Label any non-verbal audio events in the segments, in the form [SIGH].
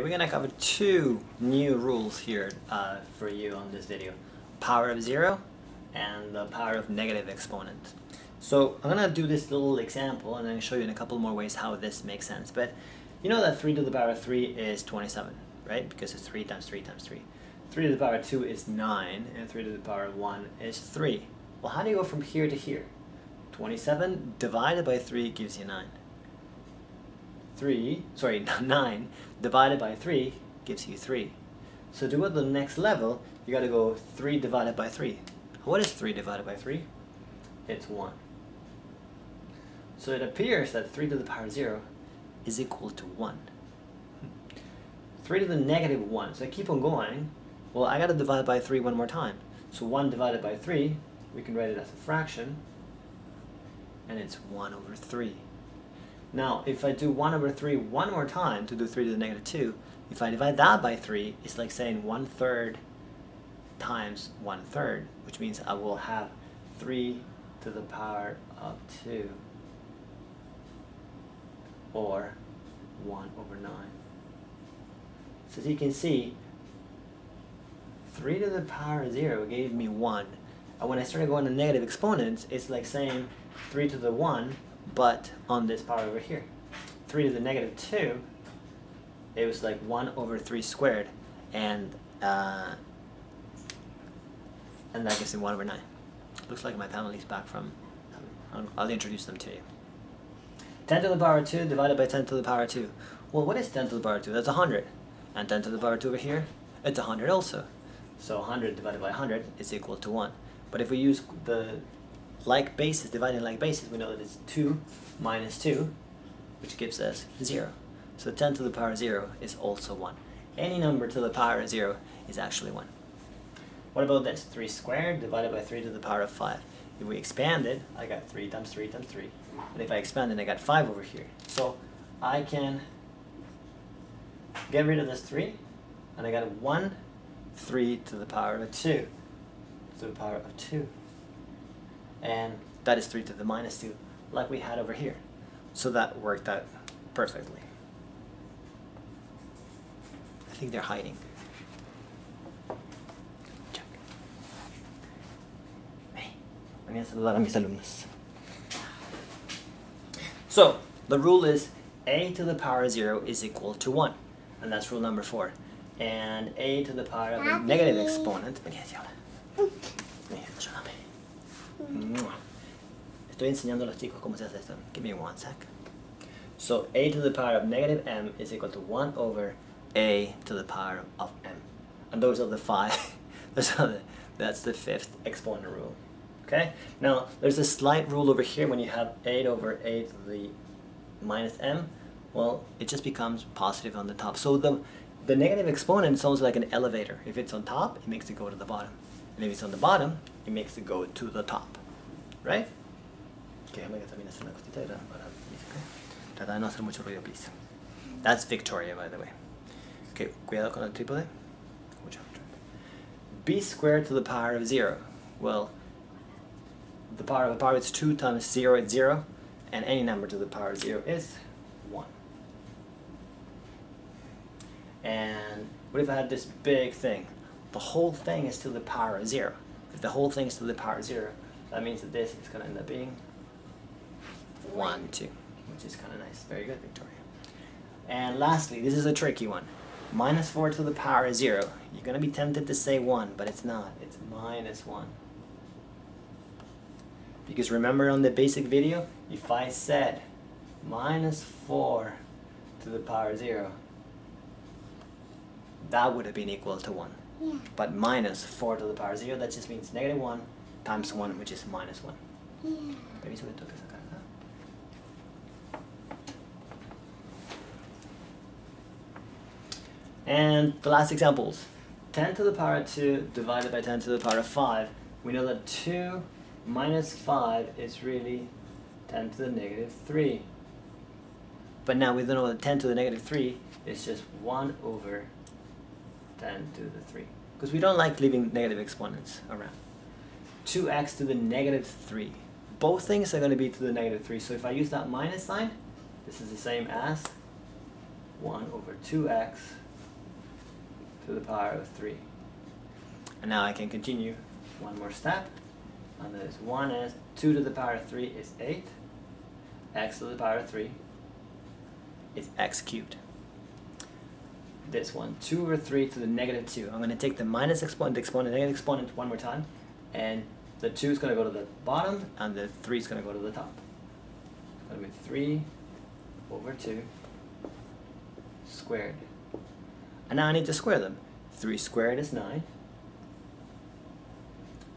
We're gonna cover two new rules here uh, for you on this video. Power of zero and the power of negative exponent. So I'm gonna do this little example and then show you in a couple more ways how this makes sense. But you know that 3 to the power of 3 is 27, right? Because it's 3 times 3 times 3. 3 to the power of 2 is 9 and 3 to the power of 1 is 3. Well, how do you go from here to here? 27 divided by 3 gives you 9. 3, sorry, [LAUGHS] 9 divided by 3 gives you 3. So to go to the next level, you got to go 3 divided by 3. What is 3 divided by 3? It's 1. So it appears that 3 to the power 0 is equal to 1. [LAUGHS] 3 to the negative 1. So I keep on going. Well, I got to divide by 3 one more time. So 1 divided by 3, we can write it as a fraction. And it's 1 over 3. Now, if I do 1 over 3 one more time to do 3 to the negative 2, if I divide that by 3, it's like saying 1 third times 1 third, which means I will have 3 to the power of 2 or 1 over 9. So as you can see, 3 to the power of 0 gave me 1. And when I started going to negative exponents, it's like saying 3 to the 1, but on this power over here. 3 to the negative 2, it was like 1 over 3 squared, and uh, and that gives me 1 over 9. Looks like my family's back from, I'll, I'll introduce them to you. 10 to the power 2 divided by 10 to the power 2. Well, what is 10 to the power 2? That's 100. And 10 to the power 2 over here, it's 100 also. So 100 divided by 100 is equal to 1. But if we use the like bases, dividing like bases, we know that it's 2 minus 2, which gives us 0. So 10 to the power 0 is also 1. Any number to the power of 0 is actually 1. What about this? 3 squared divided by 3 to the power of 5. If we expand it, I got 3 times 3 times 3. And if I expand it, I got 5 over here. So I can get rid of this 3, and I got 1 3 to the power of 2 to the power of 2. And that is 3 to the minus 2, like we had over here. So that worked out perfectly. I think they're hiding. Check. Hey, voy a saludar a mis alumnos. So, the rule is a to the power of 0 is equal to 1. And that's rule number 4. And a to the power of a negative exponent. Estoy enseñando a los chicos cómo se hace esto. Give me one sec. So a to the power of negative m is equal to 1 over a to the power of m. And those are the five. [LAUGHS] those are the, that's the fifth exponent rule. Okay? Now, there's a slight rule over here when you have 8 over a to the minus m. Well, it just becomes positive on the top. So the, the negative exponent sounds like an elevator. If it's on top, it makes it go to the bottom. And if it's on the bottom, it makes it go to the top. Right? Okay, déjame que también hacer una cosita para Trata de no hacer mucho ruido, please. That's Victoria, by the way. Okay, cuidado con el trípode. b squared to the power of 0. Well, the power of the power is 2 times 0 is 0, and any number to the power of 0 is 1. And what if I had this big thing? The whole thing is to the power of 0. If the whole thing is to the power of 0, that means that this is going to end up being 1, 2, which is kind of nice. Very good, Victoria. And lastly, this is a tricky one. Minus 4 to the power of 0. You're going to be tempted to say 1, but it's not. It's minus 1. Because remember on the basic video, if I said minus 4 to the power of 0, that would have been equal to 1. Yeah. But minus 4 to the power 0, that just means negative 1 times 1, which is minus 1. Yeah. And the last examples. 10 to the power of 2 divided by 10 to the power of 5. We know that 2 minus 5 is really 10 to the negative 3. But now we don't know that 10 to the negative 3 is just 1 over 10 to the 3. Because we don't like leaving negative exponents around. 2x to the negative 3. Both things are going to be to the negative 3. So if I use that minus sign, this is the same as 1 over 2x to the power of 3. And now I can continue one more step. And this 1 is 2 to the power of 3 is 8. x to the power of 3 is x cubed. This one, 2 over 3 to the negative 2. I'm going to take the minus exponent, the exponent, negative exponent one more time. And the 2 is going to go to the bottom, and the 3 is going to go to the top. It's going to be 3 over 2 squared. And now I need to square them. 3 squared is 9.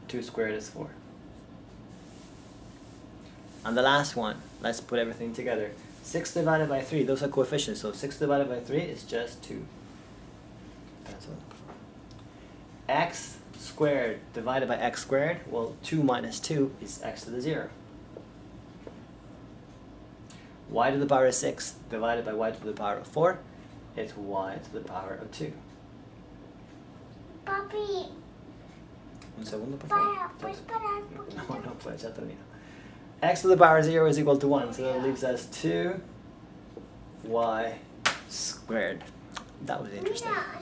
2 squared is 4. And the last one, let's put everything together. 6 divided by 3, those are coefficients, so 6 divided by 3 is just 2. X squared divided by x squared, well 2 minus 2 is x to the 0. y to the power of 6 divided by y to the power of 4 it's y to the power of 2. Papi, Un segundo, por favor. para, parar un poquito. No, no puedes, ya termino. x to the power of 0 is equal to 1, so that leaves us 2 y squared. That was interesting. Mira, se está